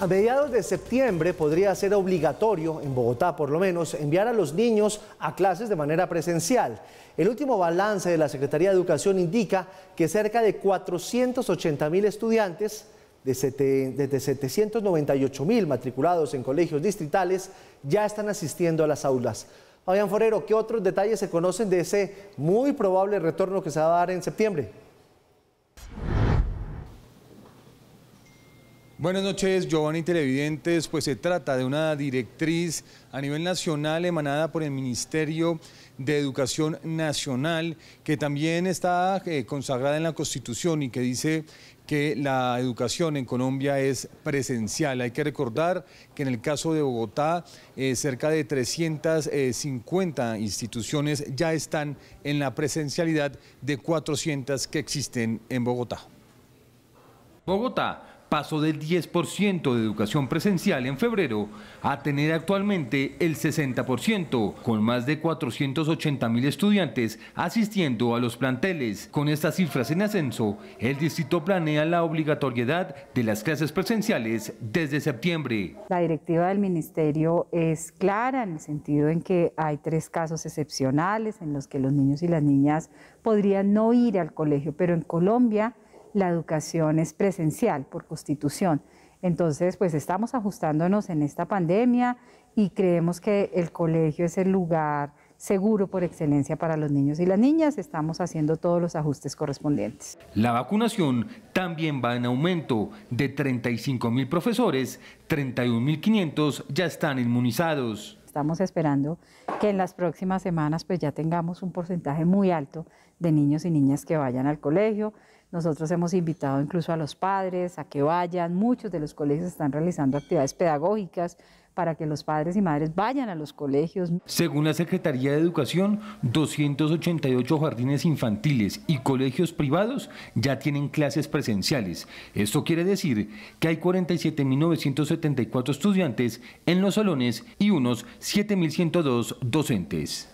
A mediados de septiembre podría ser obligatorio, en Bogotá por lo menos, enviar a los niños a clases de manera presencial. El último balance de la Secretaría de Educación indica que cerca de 480 mil estudiantes, desde 798 mil matriculados en colegios distritales, ya están asistiendo a las aulas. Fabián Forero, ¿qué otros detalles se conocen de ese muy probable retorno que se va a dar en septiembre? Buenas noches, Giovanni Televidentes. Pues se trata de una directriz a nivel nacional emanada por el Ministerio de Educación Nacional, que también está eh, consagrada en la Constitución y que dice que la educación en Colombia es presencial. Hay que recordar que en el caso de Bogotá, eh, cerca de 350 instituciones ya están en la presencialidad de 400 que existen en Bogotá. Bogotá pasó del 10% de educación presencial en febrero a tener actualmente el 60%, con más de 480 mil estudiantes asistiendo a los planteles. Con estas cifras en ascenso, el distrito planea la obligatoriedad de las clases presenciales desde septiembre. La directiva del ministerio es clara en el sentido en que hay tres casos excepcionales en los que los niños y las niñas podrían no ir al colegio, pero en Colombia la educación es presencial por constitución. Entonces, pues estamos ajustándonos en esta pandemia y creemos que el colegio es el lugar seguro por excelencia para los niños y las niñas. Estamos haciendo todos los ajustes correspondientes. La vacunación también va en aumento. De 35 mil profesores, 31 mil 500 ya están inmunizados. Estamos esperando que en las próximas semanas pues ya tengamos un porcentaje muy alto de niños y niñas que vayan al colegio. Nosotros hemos invitado incluso a los padres a que vayan. Muchos de los colegios están realizando actividades pedagógicas para que los padres y madres vayan a los colegios. Según la Secretaría de Educación, 288 jardines infantiles y colegios privados ya tienen clases presenciales. Esto quiere decir que hay 47.974 estudiantes en los salones y unos 7.102 docentes.